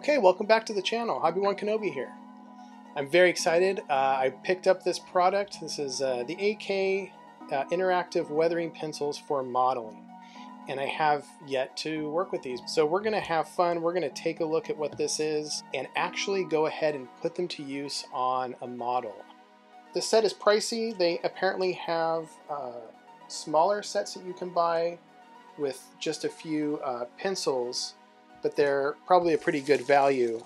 Okay, welcome back to the channel. Hobby-Wan Kenobi here. I'm very excited. Uh, I picked up this product. This is uh, the AK uh, Interactive Weathering Pencils for modeling. And I have yet to work with these. So we're going to have fun. We're going to take a look at what this is and actually go ahead and put them to use on a model. The set is pricey. They apparently have uh, smaller sets that you can buy with just a few uh, pencils, but they're probably a pretty good value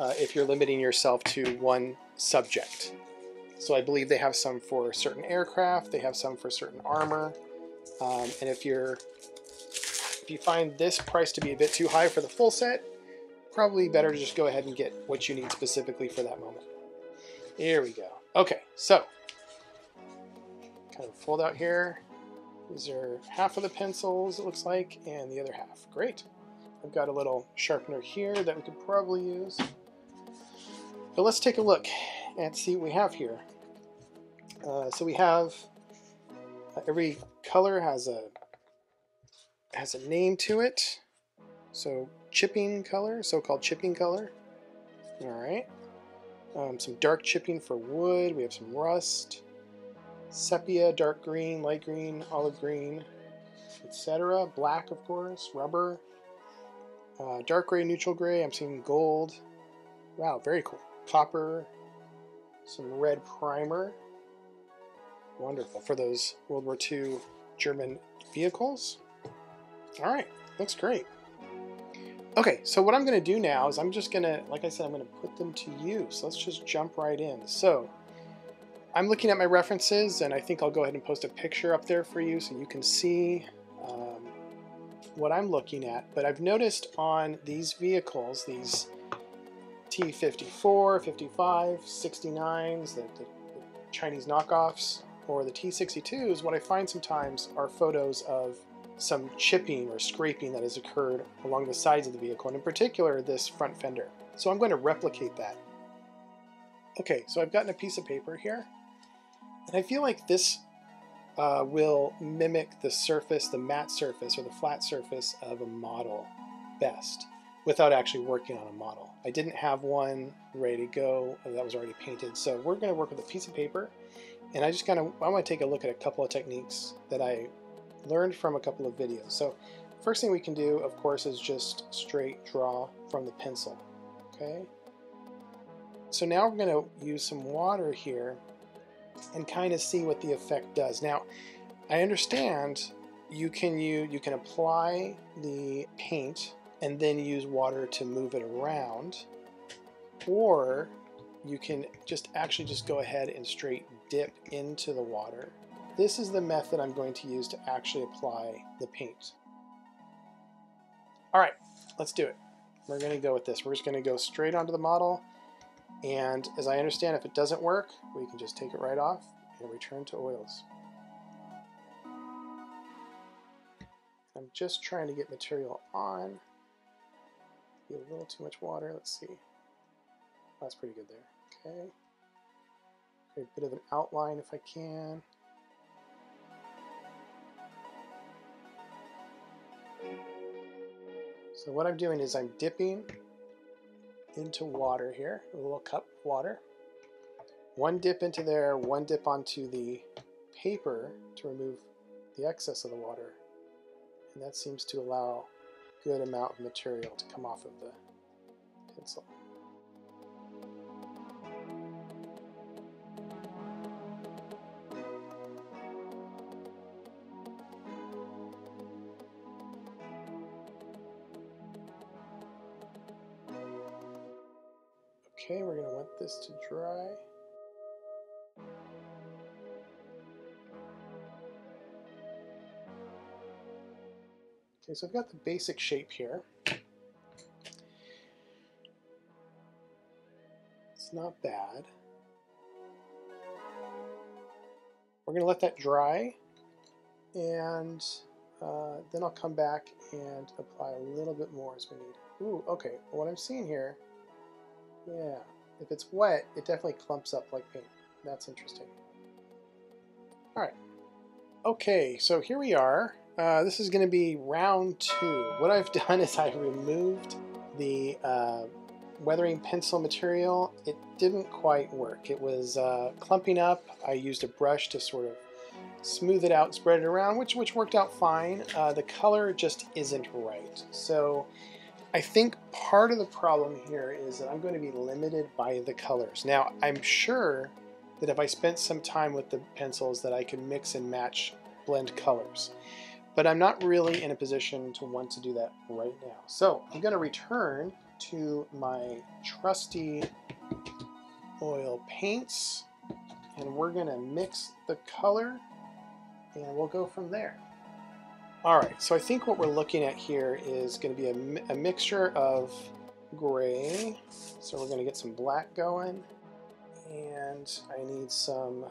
uh, if you're limiting yourself to one subject. So I believe they have some for certain aircraft, they have some for certain armor, um, and if you're if you find this price to be a bit too high for the full set, probably better to just go ahead and get what you need specifically for that moment. Here we go. Okay, so kind of fold out here. These are half of the pencils, it looks like, and the other half. Great. I've got a little sharpener here that we could probably use. But let's take a look and see what we have here. Uh, so we have uh, every color has a has a name to it. So chipping color, so-called chipping color. All right. Um, some dark chipping for wood. We have some rust, sepia, dark green, light green, olive green, etc. Black, of course, rubber, uh, dark gray, neutral gray. I'm seeing gold. Wow, very cool. Copper, some red primer. Wonderful for those World War II German vehicles. All right, looks great. Okay, so what I'm going to do now is I'm just going to, like I said, I'm going to put them to use. Let's just jump right in. So I'm looking at my references, and I think I'll go ahead and post a picture up there for you so you can see what I'm looking at. But I've noticed on these vehicles, these T-54, 55, 69s, the, the Chinese knockoffs, or the T-62s, what I find sometimes are photos of some chipping or scraping that has occurred along the sides of the vehicle, and in particular this front fender. So I'm going to replicate that. Okay, so I've gotten a piece of paper here, and I feel like this uh, will mimic the surface, the matte surface or the flat surface of a model best without actually working on a model. I didn't have one ready to go that was already painted, so we're going to work with a piece of paper, and I just kind of I want to take a look at a couple of techniques that I learned from a couple of videos. So first thing we can do, of course, is just straight draw from the pencil. Okay. So now we're going to use some water here and kind of see what the effect does. Now, I understand you can you you can apply the paint and then use water to move it around, or you can just actually just go ahead and straight dip into the water this is the method I'm going to use to actually apply the paint. All right, let's do it. We're going to go with this. We're just going to go straight onto the model. And as I understand, if it doesn't work, we can just take it right off and return to oils. I'm just trying to get material on. Be a little too much water. Let's see. Oh, that's pretty good there. Okay. A bit of an outline if I can. So what I'm doing is I'm dipping into water here, a little cup of water. One dip into there, one dip onto the paper to remove the excess of the water. And that seems to allow good amount of material to come off of the pencil. Dry. Okay, so I've got the basic shape here. It's not bad. We're going to let that dry and uh, then I'll come back and apply a little bit more as we need. Ooh, okay, what I'm seeing here yeah, if it's wet, it definitely clumps up like paint. That's interesting. Alright. Okay, so here we are. Uh, this is going to be round two. What I've done is I removed the uh, weathering pencil material, it didn't quite work. It was uh, clumping up. I used a brush to sort of smooth it out, spread it around, which, which worked out fine. Uh, the color just isn't right. So I think part of the problem here is that I'm going to be limited by the colors. Now, I'm sure that if I spent some time with the pencils that I could mix and match blend colors. But I'm not really in a position to want to do that right now. So I'm going to return to my trusty oil paints and we're going to mix the color and we'll go from there. Alright, so I think what we're looking at here is going to be a, a mixture of gray. So we're going to get some black going and I need some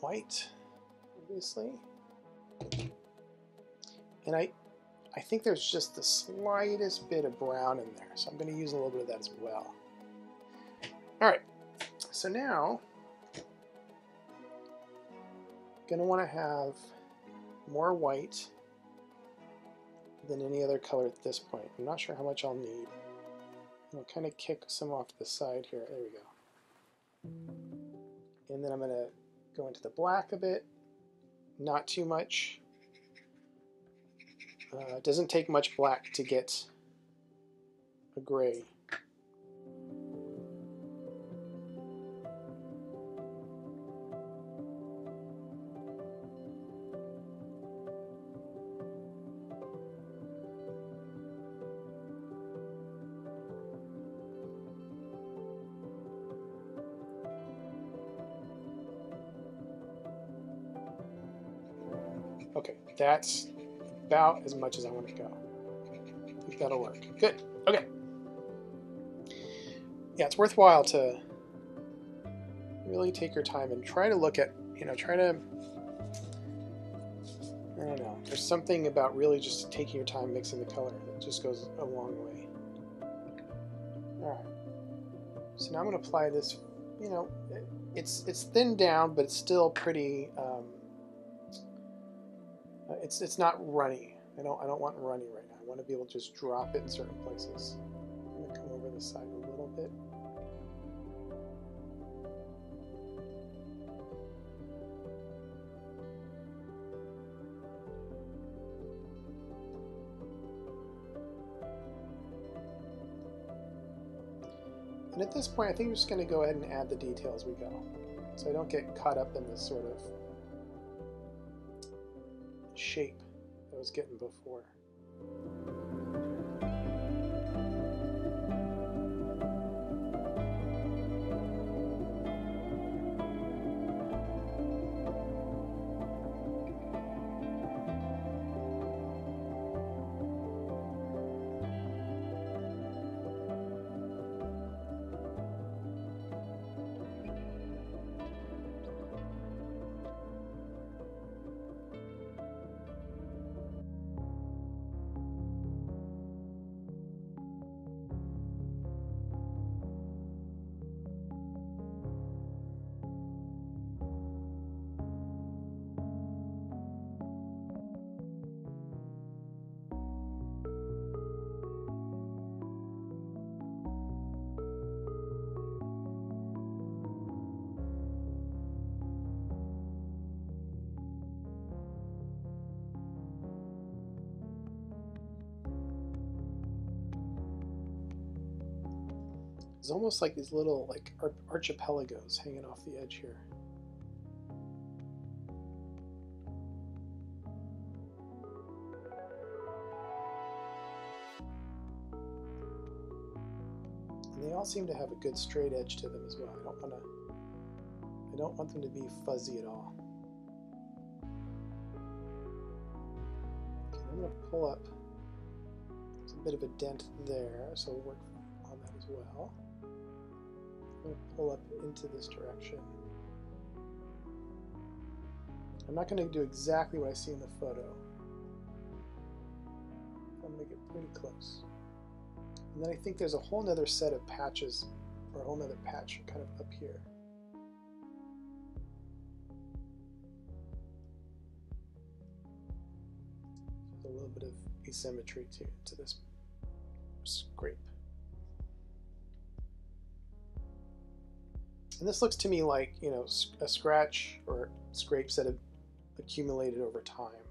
white, obviously. And I, I think there's just the slightest bit of brown in there, so I'm going to use a little bit of that as well. All right, so now going to want to have more white than any other color at this point. I'm not sure how much I'll need. I'll kind of kick some off the side here. There we go. And then I'm going to go into the black a bit. Not too much. Uh, it doesn't take much black to get a gray. Okay, that's about as much as I want to go. Think that'll work. Good. Okay. Yeah, it's worthwhile to really take your time and try to look at, you know, try to, I don't know, there's something about really just taking your time mixing the color that just goes a long way. Alright. So now I'm going to apply this, you know, it's, it's thinned down, but it's still pretty, uh, Uh, it's it's not runny. I don't I don't want runny right now. I want to be able to just drop it in certain places. I'm gonna come over the side a little bit. And at this point, I think I'm just going to go ahead and add the details we go. So I don't get caught up in this sort of shape I was getting before. It's almost like these little like archipelagos hanging off the edge here. And they all seem to have a good straight edge to them as well. I don't want to I don't want them to be fuzzy at all. Okay, I'm going to pull up. There's a bit of a dent there, so we'll work on that as well going to pull up into this direction. I'm not going to do exactly what I see in the photo. I'll make it pretty close. And then I think there's a whole nother set of patches, or a whole nother patch kind of up here. There's a little bit of asymmetry to, to this scrape. And this looks to me like, you know, a scratch or scrapes that have accumulated over time.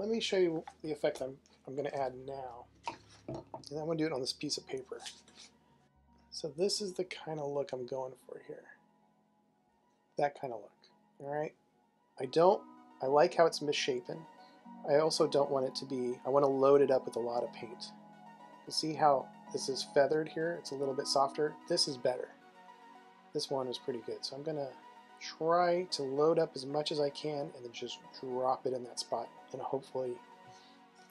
Let me show you the effect I'm, I'm going to add now. And I'm going to do it on this piece of paper. So this is the kind of look I'm going for here. That kind of look. Alright? I don't, I like how it's misshapen. I also don't want it to be, I want to load it up with a lot of paint. You see how this is feathered here? It's a little bit softer. This is better. This one is pretty good. So I'm going to try to load up as much as I can and then just drop it in that spot and hopefully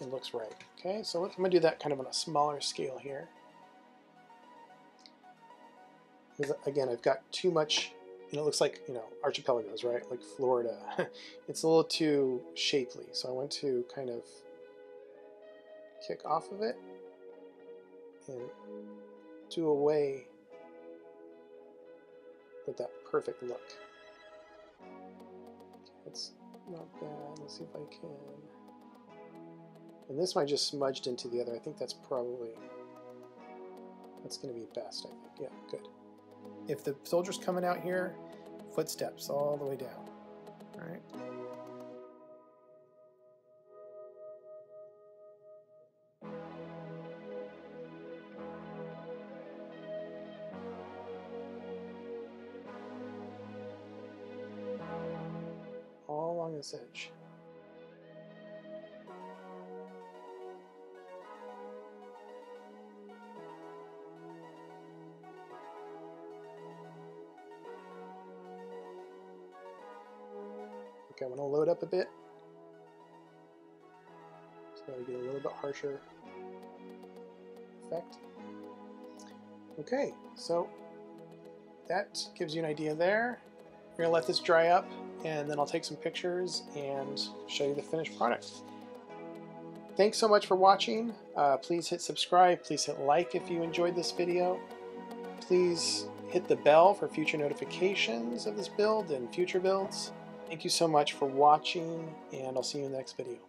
it looks right. Okay, so I'm going to do that kind of on a smaller scale here. Because again, I've got too much, and it looks like, you know, archipelagos, right? Like Florida. it's a little too shapely, so I want to kind of kick off of it and do away with that perfect look. It's not bad. Let's see if I can. And this one I just smudged into the other. I think that's probably, that's going to be best, I think. Yeah, good. If the soldier's coming out here, footsteps all the way down. All right. Edge. Okay, I'm gonna load up a bit. So I get a little bit harsher effect. Okay, so that gives you an idea there. We're going to let this dry up and then I'll take some pictures and show you the finished product. Thanks so much for watching. Uh, please hit subscribe. Please hit like if you enjoyed this video. Please hit the bell for future notifications of this build and future builds. Thank you so much for watching, and I'll see you in the next video.